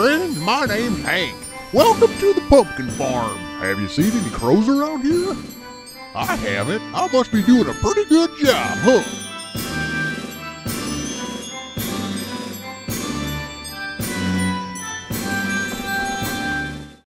friend. My name's Hank. Welcome to the pumpkin farm. Have you seen any crows around here? I haven't. I must be doing a pretty good job, huh?